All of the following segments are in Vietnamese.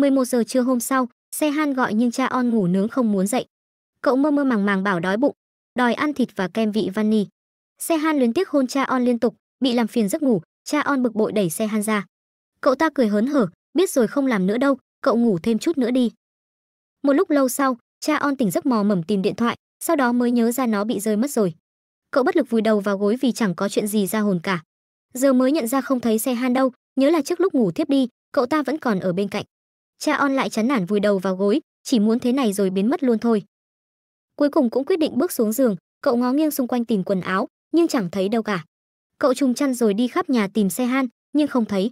11 giờ trưa hôm sau, xe han gọi nhưng cha on ngủ nướng không muốn dậy. Cậu mơ mơ màng màng bảo đói bụng, đòi ăn thịt và kem vị vani. Xe han luyến tiếc hôn cha on liên tục, bị làm phiền giấc ngủ, cha on bực bội đẩy xe han ra. Cậu ta cười hớn hở, biết rồi không làm nữa đâu, cậu ngủ thêm chút nữa đi. Một lúc lâu sau, cha on tỉnh giấc mò mẩm tìm điện thoại, sau đó mới nhớ ra nó bị rơi mất rồi. Cậu bất lực vùi đầu vào gối vì chẳng có chuyện gì ra hồn cả. Giờ mới nhận ra không thấy xe han đâu, nhớ là trước lúc ngủ thiếp đi, cậu ta vẫn còn ở bên cạnh. Cha on lại chán nản vùi đầu vào gối, chỉ muốn thế này rồi biến mất luôn thôi. Cuối cùng cũng quyết định bước xuống giường, cậu ngó nghiêng xung quanh tìm quần áo, nhưng chẳng thấy đâu cả. Cậu trùng chăn rồi đi khắp nhà tìm xe han, nhưng không thấy.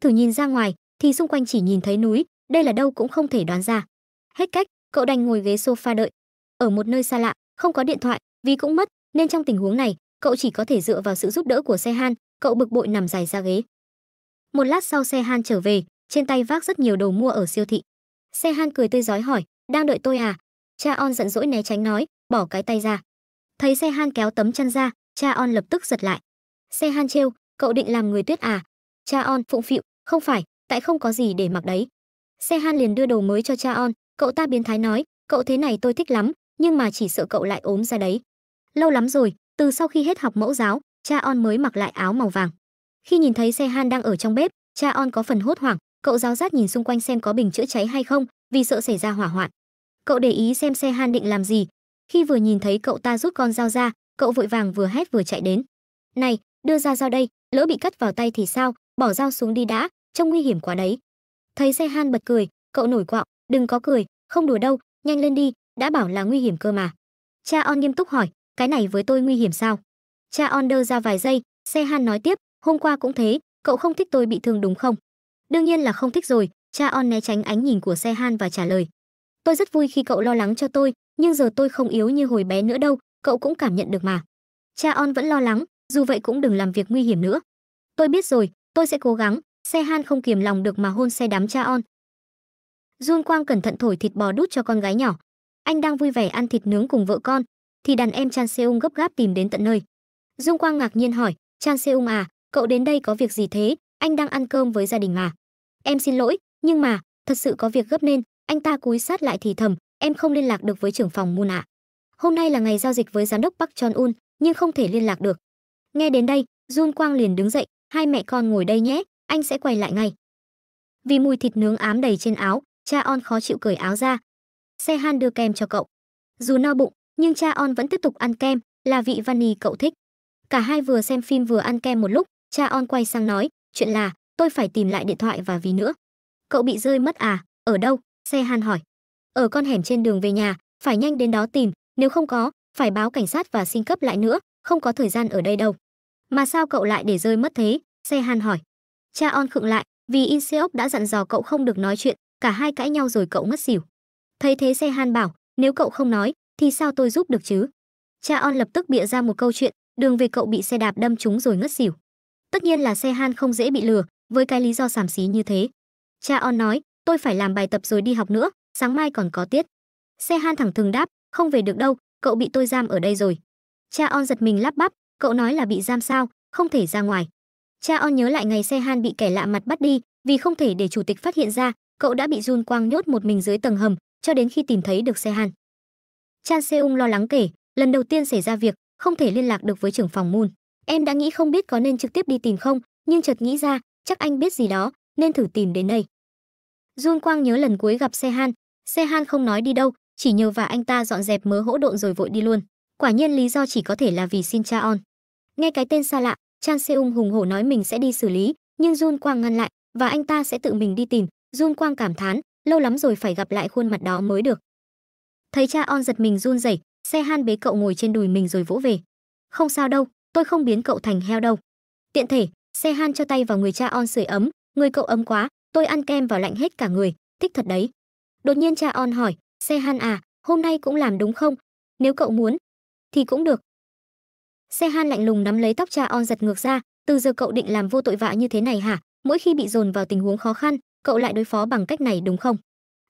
Thử nhìn ra ngoài, thì xung quanh chỉ nhìn thấy núi, đây là đâu cũng không thể đoán ra. Hết cách, cậu đành ngồi ghế sofa đợi. Ở một nơi xa lạ, không có điện thoại, vì cũng mất, nên trong tình huống này, cậu chỉ có thể dựa vào sự giúp đỡ của xe han, cậu bực bội nằm dài ra ghế. Một lát sau xe han trở về, trên tay vác rất nhiều đồ mua ở siêu thị. Xe han cười tươi rói hỏi, đang đợi tôi à? Cha on giận dỗi né tránh nói, bỏ cái tay ra. Thấy xe han kéo tấm chăn ra, cha on lập tức giật lại. Xe han trêu, cậu định làm người tuyết à? Cha on phụng phịu, không phải, tại không có gì để mặc đấy. Xe han liền đưa đồ mới cho cha on, cậu ta biến thái nói, cậu thế này tôi thích lắm, nhưng mà chỉ sợ cậu lại ốm ra đấy. Lâu lắm rồi, từ sau khi hết học mẫu giáo, cha on mới mặc lại áo màu vàng. Khi nhìn thấy xe han đang ở trong bếp, cha on có phần hốt hoảng, cậu giáo giác nhìn xung quanh xem có bình chữa cháy hay không, vì sợ xảy ra hỏa hoạn. Cậu để ý xem xe han định làm gì. Khi vừa nhìn thấy cậu ta rút con dao ra, cậu vội vàng vừa hét vừa chạy đến. "Này, đưa ra dao đây, lỡ bị cắt vào tay thì sao, bỏ dao xuống đi đã, trông nguy hiểm quá đấy." Thấy xe han bật cười, cậu nổi quạo, "Đừng có cười, không đùa đâu, nhanh lên đi, đã bảo là nguy hiểm cơ mà." Cha on nghiêm túc hỏi, "Cái này với tôi nguy hiểm sao?" Cha on đơ ra vài giây, xe han nói tiếp, "Hôm qua cũng thế, cậu không thích tôi bị thương đúng không?" Đương nhiên là không thích rồi cha on né tránh ánh nhìn của Sehan và trả lời tôi rất vui khi cậu lo lắng cho tôi nhưng giờ tôi không yếu như hồi bé nữa đâu cậu cũng cảm nhận được mà cha on vẫn lo lắng dù vậy cũng đừng làm việc nguy hiểm nữa tôi biết rồi tôi sẽ cố gắng Sehan không kiềm lòng được mà hôn xe đám cha on Jun Quang cẩn thận thổi thịt bò đút cho con gái nhỏ. Anh đang vui vẻ ăn thịt nướng cùng vợ con, thì đàn em Chan Seung gấp gáp tìm đến tận nơi. Dung Quang ngạc nhiên hỏi, Chan Seung à, cậu đến đây có việc gì thế? Anh đang ăn cơm với gia đình mà. Em xin lỗi, nhưng mà, thật sự có việc gấp nên, anh ta cúi sát lại thì thầm, em không liên lạc được với trưởng phòng Moon ạ. Hôm nay là ngày giao dịch với giám đốc Park Chon Un nhưng không thể liên lạc được. Nghe đến đây, Jun Quang liền đứng dậy, hai mẹ con ngồi đây nhé, anh sẽ quay lại ngay. Vì mùi thịt nướng ám đầy trên áo, cha on khó chịu cởi áo ra. Xe han đưa kem cho cậu. Dù no bụng, nhưng cha on vẫn tiếp tục ăn kem, là vị vani cậu thích. Cả hai vừa xem phim vừa ăn kem một lúc, cha on quay sang nói chuyện là, tôi phải tìm lại điện thoại và vì nữa. Cậu bị rơi mất à? Ở đâu? Xe han hỏi. Ở con hẻm trên đường về nhà, phải nhanh đến đó tìm, nếu không có, phải báo cảnh sát và xin cấp lại nữa, không có thời gian ở đây đâu. Mà sao cậu lại để rơi mất thế? Xe han hỏi. Cha on khựng lại, vì in seok đã dặn dò cậu không được nói chuyện, cả hai cãi nhau rồi cậu ngất xỉu. Thấy thế xe han bảo, nếu cậu không nói, thì sao tôi giúp được chứ? Cha on lập tức bịa ra một câu chuyện, đường về cậu bị xe đạp đâm trúng rồi ngất xỉu tất nhiên là xe han không dễ bị lừa với cái lý do xàm xí như thế. Cha on nói, tôi phải làm bài tập rồi đi học nữa, sáng mai còn có tiết. Xe han thẳng thừng đáp, không về được đâu, cậu bị tôi giam ở đây rồi. Cha on giật mình lắp bắp, cậu nói là bị giam sao, không thể ra ngoài. Cha on nhớ lại ngày xe han bị kẻ lạ mặt bắt đi, vì không thể để chủ tịch phát hiện ra, cậu đã bị Jun Quang nhốt một mình dưới tầng hầm, cho đến khi tìm thấy được xe han. Chan Seung lo lắng kể, lần đầu tiên xảy ra việc, không thể liên lạc được với trưởng phòng Moon. Em đã nghĩ không biết có nên trực tiếp đi tìm không, nhưng chợt nghĩ ra, chắc anh biết gì đó nên thử tìm đến đây Jun Quang nhớ lần cuối gặp Sehan, Sehan không nói đi đâu, chỉ nhờ và anh ta dọn dẹp mớ hỗn độn rồi vội đi luôn. Quả nhiên lý do chỉ có thể là vì xin cha on. Nghe cái tên xa lạ, Chan Seung hùng hổ nói mình sẽ đi xử lý, nhưng Jun Quang ngăn lại và anh ta sẽ tự mình đi tìm. Jun Quang cảm thán, lâu lắm rồi phải gặp lại khuôn mặt đó mới được. Thấy cha on giật mình run rẩy, Sehan bế cậu ngồi trên đùi mình rồi vỗ về. Không sao đâu, tôi không biến cậu thành heo đâu. Tiện thể, xe han cho tay vào người cha on sưởi ấm. Người cậu ấm quá tôi ăn kem vào lạnh hết cả người. Thích thật đấy. Đột nhiên cha on hỏi xe han à hôm nay cũng làm đúng không? Nếu cậu muốn thì cũng được. Xe han lạnh lùng nắm lấy tóc cha on giật ngược ra. Từ giờ cậu định làm vô tội vạ như thế này hả? Mỗi khi bị dồn vào tình huống khó khăn cậu lại đối phó bằng cách này đúng không?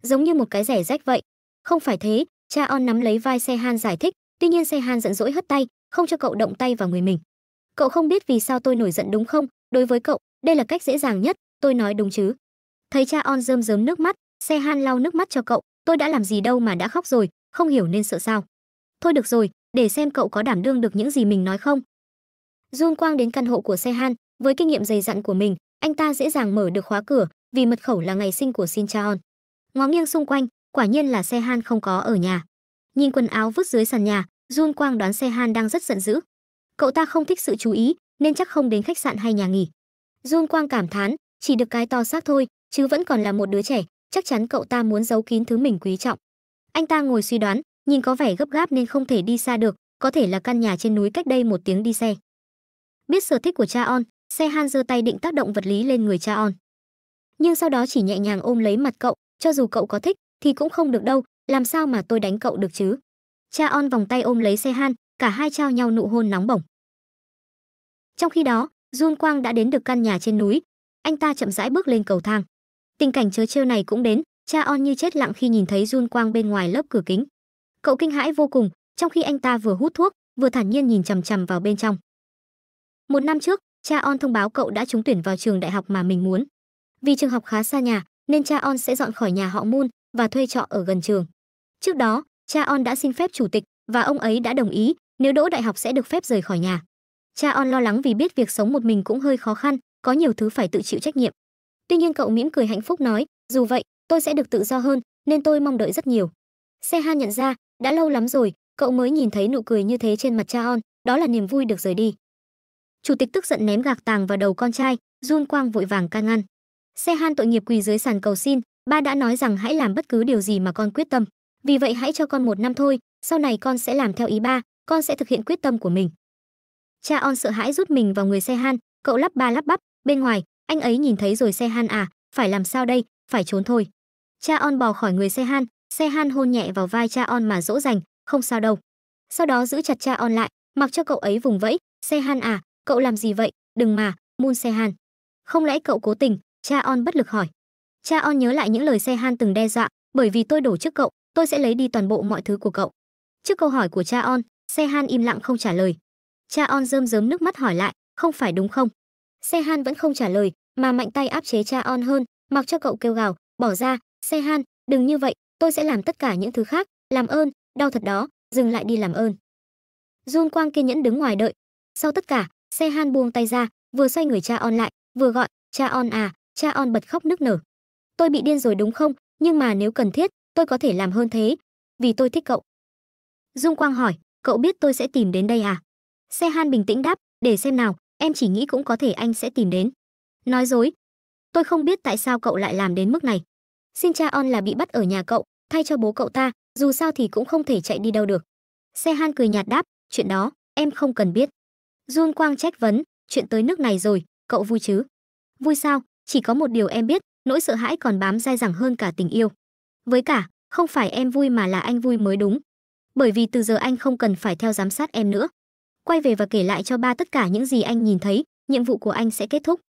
Giống như một cái rẻ rách vậy. Không phải thế cha on nắm lấy vai xe han giải thích. Tuy nhiên xe han giận dỗi hất tay không cho cậu động tay vào người mình cậu không biết vì sao tôi nổi giận đúng không đối với cậu đây là cách dễ dàng nhất tôi nói đúng chứ thấy cha on rơm rớm nước mắt Xe Han lau nước mắt cho cậu, tôi đã làm gì đâu mà đã khóc rồi, không hiểu nên sợ sao. Thôi được rồi, để xem cậu có đảm đương được những gì mình nói không. Jun Quang đến căn hộ của Xe Han, với kinh nghiệm dày dặn của mình, anh ta dễ dàng mở được khóa cửa, vì mật khẩu là ngày sinh của Shin Chaon. Ngó nghiêng xung quanh, quả nhiên là Xe Han không có ở nhà. Nhìn quần áo vứt dưới sàn nhà, Jun Quang đoán Sehan đang rất giận dữ. Cậu ta không thích sự chú ý, nên chắc không đến khách sạn hay nhà nghỉ. Jun Quang cảm thán, chỉ được cái to xác thôi, chứ vẫn còn là một đứa trẻ, chắc chắn cậu ta muốn giấu kín thứ mình quý trọng. Anh ta ngồi suy đoán, nhìn có vẻ gấp gáp nên không thể đi xa được, có thể là căn nhà trên núi cách đây một tiếng đi xe. Biết sở thích của cha on, Sehan giơ tay định tác động vật lý lên người cha on. Nhưng sau đó chỉ nhẹ nhàng ôm lấy mặt cậu, cho dù cậu có thích thì cũng không được đâu, làm sao mà tôi đánh cậu được chứ? Cha on vòng tay ôm lấy Sehan, cả hai trao nhau nụ hôn nóng bỏng. Trong khi đó, Jun Quang đã đến được căn nhà trên núi, anh ta chậm rãi bước lên cầu thang. Tình cảnh chớ trêu này cũng đến, cha on như chết lặng khi nhìn thấy Jun Quang bên ngoài lớp cửa kính. Cậu kinh hãi vô cùng, trong khi anh ta vừa hút thuốc, vừa thản nhiên nhìn chằm chằm vào bên trong. Một năm trước, cha on thông báo cậu đã trúng tuyển vào trường đại học mà mình muốn. Vì trường học khá xa nhà, nên cha on sẽ dọn khỏi nhà họ Moon và thuê trọ ở gần trường. Trước đó, cha on đã xin phép chủ tịch và ông ấy đã đồng ý, nếu đỗ đại học sẽ được phép rời khỏi nhà. Cha on lo lắng vì biết việc sống một mình cũng hơi khó khăn, có nhiều thứ phải tự chịu trách nhiệm. Tuy nhiên cậu mỉm cười hạnh phúc nói, dù vậy, tôi sẽ được tự do hơn, nên tôi mong đợi rất nhiều. Sehan nhận ra, đã lâu lắm rồi, cậu mới nhìn thấy nụ cười như thế trên mặt cha on, đó là niềm vui được rời đi. Chủ tịch tức giận ném gạc tàng vào đầu con trai, Jun Quang vội vàng can ngăn. Sehan tội nghiệp quỳ dưới sàn cầu xin, ba đã nói rằng hãy làm bất cứ điều gì mà con quyết tâm. Vì vậy hãy cho con một năm thôi, sau này con sẽ làm theo ý ba, con sẽ thực hiện quyết tâm của mình. Cha on sợ hãi rút mình vào người xe han cậu lắp ba lắp bắp, bên ngoài, anh ấy nhìn thấy rồi xe han à, phải làm sao đây, phải trốn thôi. Cha on bò khỏi người xe han xe han hôn nhẹ vào vai cha on mà dỗ dành, không sao đâu. Sau đó giữ chặt cha on lại, mặc cho cậu ấy vùng vẫy, xe han à, cậu làm gì vậy, đừng mà, muôn xe han Không lẽ cậu cố tình, cha on bất lực hỏi. Cha on nhớ lại những lời xe han từng đe dọa, bởi vì tôi đổ trước cậu, tôi sẽ lấy đi toàn bộ mọi thứ của cậu. Trước câu hỏi của cha on, Sehan im lặng không trả lời. Cha on rơm rớm nước mắt hỏi lại, không phải đúng không? Sehan vẫn không trả lời, mà mạnh tay áp chế cha on hơn, mặc cho cậu kêu gào, bỏ ra, Sehan, đừng như vậy, tôi sẽ làm tất cả những thứ khác, làm ơn, đau thật đó, dừng lại đi làm ơn. Jun Quang kiên nhẫn đứng ngoài đợi. Sau tất cả, Sehan buông tay ra, vừa xoay người cha on lại, vừa gọi, cha on à, cha on bật khóc nức nở. Tôi bị điên rồi đúng không? Nhưng mà nếu cần thiết, tôi có thể làm hơn thế, vì tôi thích cậu. Dung Quang hỏi, cậu biết tôi sẽ tìm đến đây à? xe han bình tĩnh đáp, để xem nào, em chỉ nghĩ cũng có thể anh sẽ tìm đến. Nói dối. Tôi không biết tại sao cậu lại làm đến mức này. Xin cha on là bị bắt ở nhà cậu, thay cho bố cậu ta, dù sao thì cũng không thể chạy đi đâu được. xe han cười nhạt đáp, chuyện đó, em không cần biết. Jun Quang trách vấn, chuyện tới nước này rồi, cậu vui chứ? Vui sao? Chỉ có một điều em biết, nỗi sợ hãi còn bám dai dẳng hơn cả tình yêu. Với cả, không phải em vui mà là anh vui mới đúng. Bởi vì từ giờ anh không cần phải theo giám sát em nữa. Quay về và kể lại cho ba tất cả những gì anh nhìn thấy, nhiệm vụ của anh sẽ kết thúc.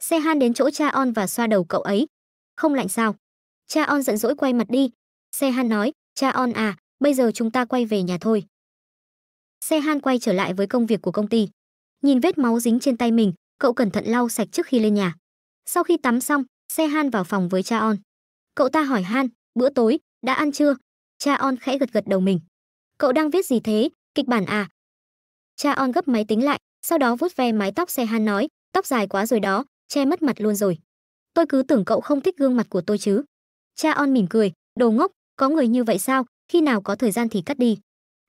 Xe Han đến chỗ cha On và xoa đầu cậu ấy. Không lạnh sao? Cha On giận dỗi quay mặt đi. Xe Han nói, cha On à, bây giờ chúng ta quay về nhà thôi. Xe Han quay trở lại với công việc của công ty. Nhìn vết máu dính trên tay mình, cậu cẩn thận lau sạch trước khi lên nhà. Sau khi tắm xong, xe Han vào phòng với cha On. Cậu ta hỏi Han, bữa tối, đã ăn chưa? Cha On khẽ gật gật đầu mình. Cậu đang viết gì thế? Kịch bản à? Cha On gấp máy tính lại, sau đó vuốt ve mái tóc xe Han nói, tóc dài quá rồi đó, che mất mặt luôn rồi. Tôi cứ tưởng cậu không thích gương mặt của tôi chứ. Cha On mỉm cười, đồ ngốc, có người như vậy sao, khi nào có thời gian thì cắt đi.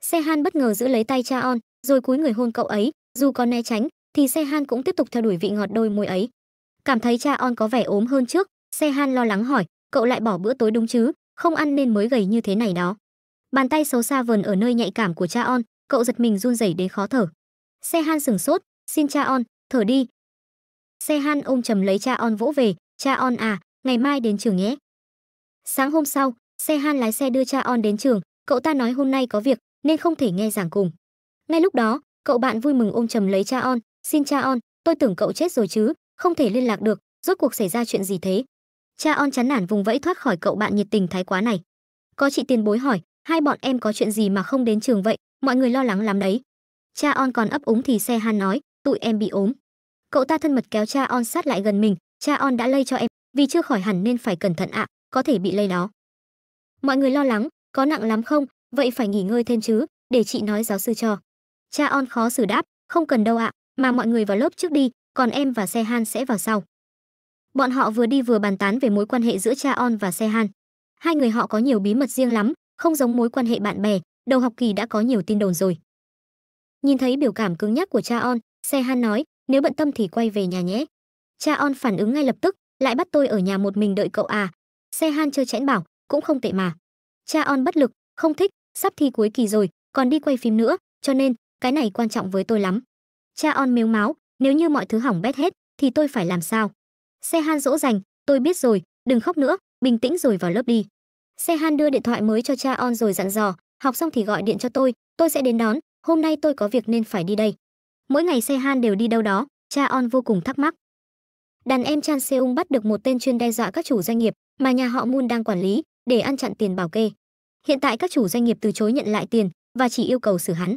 Xe Han bất ngờ giữ lấy tay cha On, rồi cúi người hôn cậu ấy, dù có né tránh, thì Xe Han cũng tiếp tục theo đuổi vị ngọt đôi môi ấy. Cảm thấy cha On có vẻ ốm hơn trước, Xe Han lo lắng hỏi, cậu lại bỏ bữa tối đúng chứ, không ăn nên mới gầy như thế này đó. Bàn tay xấu xa vờn ở nơi nhạy cảm của cha On, cậu giật mình run rẩy đến khó thở. Xe Han sừng sốt, xin cha On, thở đi. Xe Han ôm chầm lấy cha On vỗ về, cha On à, ngày mai đến trường nhé. Sáng hôm sau, Xe Han lái xe đưa cha On đến trường, cậu ta nói hôm nay có việc nên không thể nghe giảng cùng. Ngay lúc đó, cậu bạn vui mừng ôm chầm lấy cha On, xin cha On, tôi tưởng cậu chết rồi chứ, không thể liên lạc được, rốt cuộc xảy ra chuyện gì thế? Cha On chán nản vùng vẫy thoát khỏi cậu bạn nhiệt tình thái quá này. Có chị tiền bối hỏi, hai bọn em có chuyện gì mà không đến trường vậy, mọi người lo lắng lắm đấy. Cha On còn ấp úng thì xe Han nói, tụi em bị ốm. Cậu ta thân mật kéo cha On sát lại gần mình, cha On đã lây cho em, vì chưa khỏi hẳn nên phải cẩn thận ạ, có thể bị lây đó. Mọi người lo lắng, có nặng lắm không? Vậy phải nghỉ ngơi thêm chứ, để chị nói giáo sư cho. Cha on khó xử đáp, không cần đâu ạ, mà mọi người vào lớp trước đi, còn em và Se Han sẽ vào sau. Bọn họ vừa đi vừa bàn tán về mối quan hệ giữa Cha On và Se Han. Hai người họ có nhiều bí mật riêng lắm, không giống mối quan hệ bạn bè, đầu học kỳ đã có nhiều tin đồn rồi. Nhìn thấy biểu cảm cứng nhắc của Cha On, Se Han nói, nếu bận tâm thì quay về nhà nhé. Cha On phản ứng ngay lập tức, lại bắt tôi ở nhà một mình đợi cậu à. Se Han chơi chẽn bảo, cũng không tệ mà. Cha On bất lực, không thích, sắp thi cuối kỳ rồi, còn đi quay phim nữa, cho nên cái này quan trọng với tôi lắm. Cha On mếu máu, nếu như mọi thứ hỏng bét hết thì tôi phải làm sao? Se Han dỗ dành, tôi biết rồi, đừng khóc nữa, bình tĩnh rồi vào lớp đi. Se Han đưa điện thoại mới cho cha On rồi dặn dò, học xong thì gọi điện cho tôi, tôi sẽ đến đón, hôm nay tôi có việc nên phải đi đây. Mỗi ngày Se Han đều đi đâu đó, cha On vô cùng thắc mắc. Đàn em Chan Seung bắt được một tên chuyên đe dọa các chủ doanh nghiệp mà nhà họ Moon đang quản lý để ăn chặn tiền bảo kê. Hiện tại các chủ doanh nghiệp từ chối nhận lại tiền và chỉ yêu cầu xử hắn.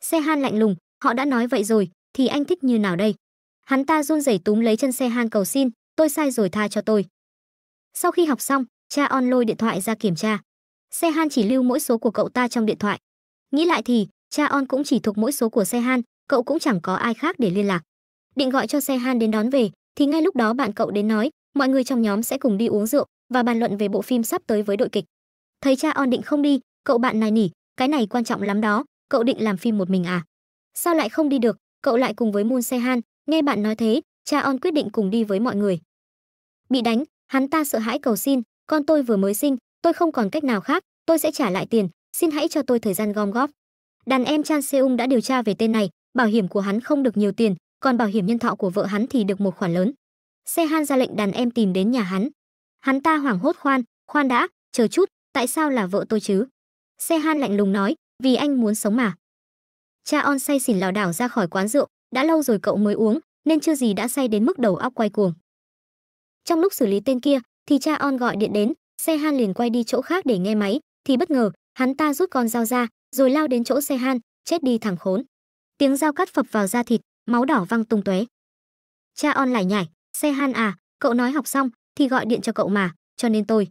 Sehan lạnh lùng, họ đã nói vậy rồi, thì anh thích như nào đây? Hắn ta run rẩy túm lấy chân Sehan cầu xin, tôi sai rồi tha cho tôi. Sau khi học xong, cha On lôi điện thoại ra kiểm tra. xe Han chỉ lưu mỗi số của cậu ta trong điện thoại. Nghĩ lại thì, cha On cũng chỉ thuộc mỗi số của xe Han, cậu cũng chẳng có ai khác để liên lạc. Định gọi cho xe Han đến đón về, thì ngay lúc đó bạn cậu đến nói, mọi người trong nhóm sẽ cùng đi uống rượu và bàn luận về bộ phim sắp tới với đội kịch. Thấy cha On định không đi, cậu bạn này nỉ, cái này quan trọng lắm đó, cậu định làm phim một mình à? Sao lại không đi được, cậu lại cùng với Moon Se Han, nghe bạn nói thế, cha On quyết định cùng đi với mọi người. Bị đánh, hắn ta sợ hãi cầu xin, con tôi vừa mới sinh, tôi không còn cách nào khác, tôi sẽ trả lại tiền, xin hãy cho tôi thời gian gom góp. Đàn em Chan Seung đã điều tra về tên này, bảo hiểm của hắn không được nhiều tiền, còn bảo hiểm nhân thọ của vợ hắn thì được một khoản lớn. Se Han ra lệnh đàn em tìm đến nhà hắn. Hắn ta hoảng hốt khoan, khoan đã, chờ chút, tại sao là vợ tôi chứ? Se Han lạnh lùng nói, vì anh muốn sống mà. Cha On say xỉn lảo đảo ra khỏi quán rượu, đã lâu rồi cậu mới uống, nên chưa gì đã say đến mức đầu óc quay cuồng. Trong lúc xử lý tên kia, thì cha On gọi điện đến, xe Han liền quay đi chỗ khác để nghe máy, thì bất ngờ, hắn ta rút con dao ra, rồi lao đến chỗ xe Han, chết đi thẳng khốn. Tiếng dao cắt phập vào da thịt, máu đỏ văng tung tóe. Cha On lại nhảy, xe Han à, cậu nói học xong thì gọi điện cho cậu mà, cho nên tôi.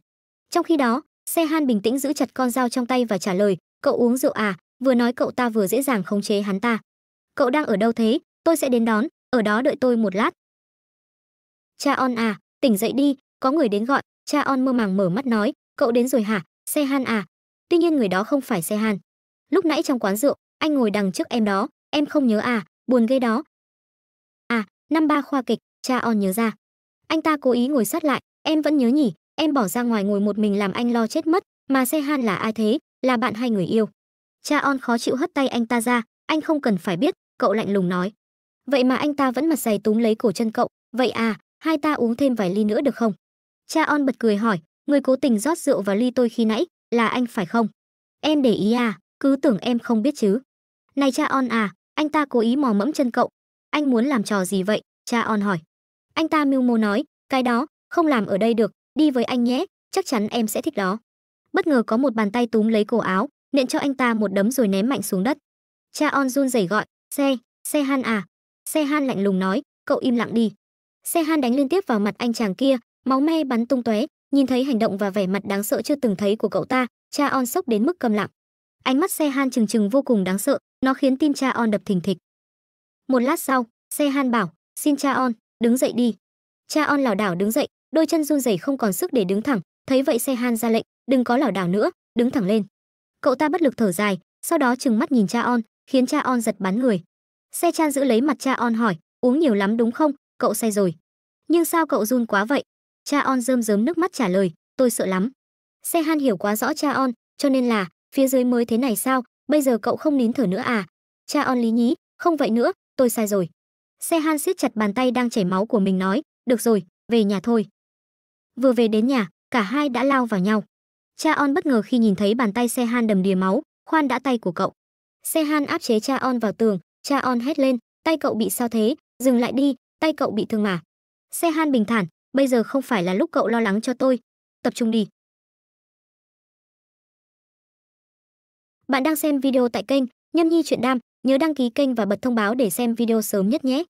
Trong khi đó, xe Han bình tĩnh giữ chặt con dao trong tay và trả lời, cậu uống rượu à, vừa nói cậu ta vừa dễ dàng khống chế hắn ta. Cậu đang ở đâu thế? Tôi sẽ đến đón, ở đó đợi tôi một lát. Cha On à, tỉnh dậy đi, có người đến gọi. Cha On mơ màng mở mắt nói, cậu đến rồi hả? Xe Han à? Tuy nhiên người đó không phải Xe Han. Lúc nãy trong quán rượu, anh ngồi đằng trước em đó, em không nhớ à? Buồn ghê đó. À, năm ba khoa kịch, cha On nhớ ra. Anh ta cố ý ngồi sát lại, em vẫn nhớ nhỉ? Em bỏ ra ngoài ngồi một mình làm anh lo chết mất, mà Xe Han là ai thế? Là bạn hay người yêu? Cha On khó chịu hất tay anh ta ra, anh không cần phải biết, cậu lạnh lùng nói. Vậy mà anh ta vẫn mặt dày túm lấy cổ chân cậu, vậy à, hai ta uống thêm vài ly nữa được không? Cha On bật cười hỏi, người cố tình rót rượu vào ly tôi khi nãy, là anh phải không? Em để ý à, cứ tưởng em không biết chứ. Này cha On à, anh ta cố ý mò mẫm chân cậu. Anh muốn làm trò gì vậy? Cha On hỏi. Anh ta mưu mô nói, cái đó, không làm ở đây được, đi với anh nhé, chắc chắn em sẽ thích đó. Bất ngờ có một bàn tay túm lấy cổ áo, nện cho anh ta một đấm rồi ném mạnh xuống đất. Cha On run rẩy gọi, xe, xe Han à. Sehan lạnh lùng nói, cậu im lặng đi. Sehan đánh liên tiếp vào mặt anh chàng kia, máu me bắn tung tóe. Nhìn thấy hành động và vẻ mặt đáng sợ chưa từng thấy của cậu ta, cha On sốc đến mức câm lặng. Ánh mắt Sehan trừng trừng vô cùng đáng sợ, nó khiến tim cha On đập thình thịch. Một lát sau, Sehan bảo, xin cha On, đứng dậy đi. Cha On lảo đảo đứng dậy, đôi chân run rẩy không còn sức để đứng thẳng. Thấy vậy Sehan ra lệnh, đừng có lảo đảo nữa, đứng thẳng lên. Cậu ta bất lực thở dài, sau đó trừng mắt nhìn cha On, khiến cha On giật bắn người. Xe Chan giữ lấy mặt cha On hỏi, uống nhiều lắm đúng không? Cậu say rồi. Nhưng sao cậu run quá vậy? Cha On rơm rớm nước mắt trả lời, tôi sợ lắm. Xe Han hiểu quá rõ cha On, cho nên là, phía dưới mới thế này sao? Bây giờ cậu không nín thở nữa à? Cha On lý nhí, không vậy nữa, tôi sai rồi. Xe Han siết chặt bàn tay đang chảy máu của mình nói, được rồi, về nhà thôi. Vừa về đến nhà, cả hai đã lao vào nhau. Cha On bất ngờ khi nhìn thấy bàn tay Xe Han đầm đìa máu, khoan đã tay của cậu. Xe Han áp chế cha On vào tường, cha On hét lên, tay cậu bị sao thế, dừng lại đi, tay cậu bị thương mà. Xe Han bình thản, bây giờ không phải là lúc cậu lo lắng cho tôi, tập trung đi. Bạn đang xem video tại kênh Nhâm Nhi Chuyện Đam, nhớ đăng ký kênh và bật thông báo để xem video sớm nhất nhé.